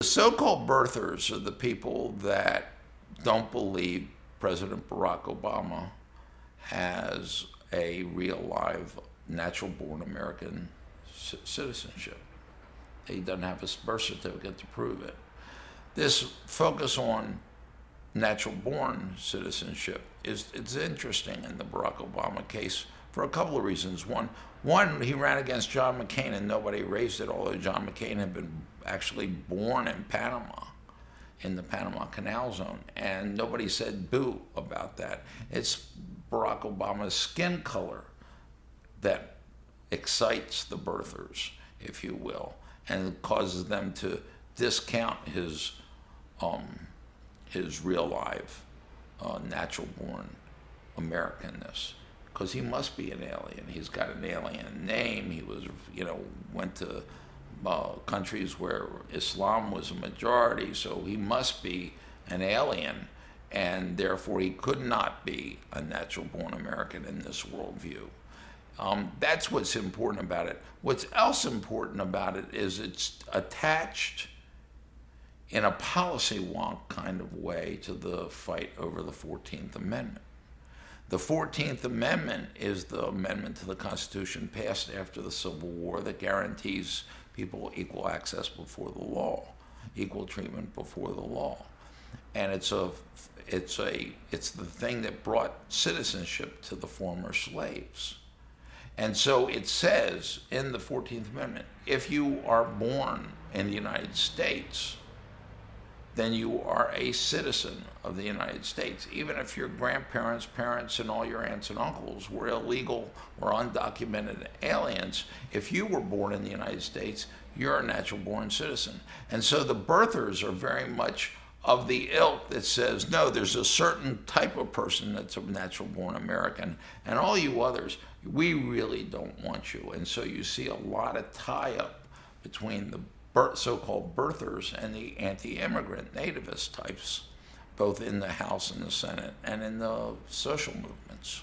The so called birthers are the people that don't believe President Barack Obama has a real, live, natural born American c- citizenship. He doesn't have a birth certificate to prove it. This focus on natural born citizenship is it's interesting in the Barack Obama case for a couple of reasons. One, one he ran against John McCain and nobody raised it, although John McCain had been actually born in Panama, in the Panama Canal Zone, and nobody said boo about that. It's Barack Obama's skin color that excites the birthers, if you will, and causes them to discount his um, his real life, uh, natural born Americanness. Because he must be an alien. He's got an alien name. He was, you know, went to uh, countries where Islam was a majority, so he must be an alien, and therefore he could not be a natural born American in this worldview. Um, that's what's important about it. What's else important about it is it's attached in a policy wonk kind of way to the fight over the 14th Amendment. The 14th Amendment is the amendment to the Constitution passed after the Civil War that guarantees people equal access before the law, equal treatment before the law. And it's a it's a it's the thing that brought citizenship to the former slaves. And so it says in the 14th Amendment, if you are born in the United States, then you are a citizen of the United States. Even if your grandparents, parents, and all your aunts and uncles were illegal or undocumented aliens, if you were born in the United States, you're a natural born citizen. And so the birthers are very much of the ilk that says, no, there's a certain type of person that's a natural born American, and all you others, we really don't want you. And so you see a lot of tie up between the so-called birthers and the anti-immigrant nativist types, both in the House and the Senate and in the social movements.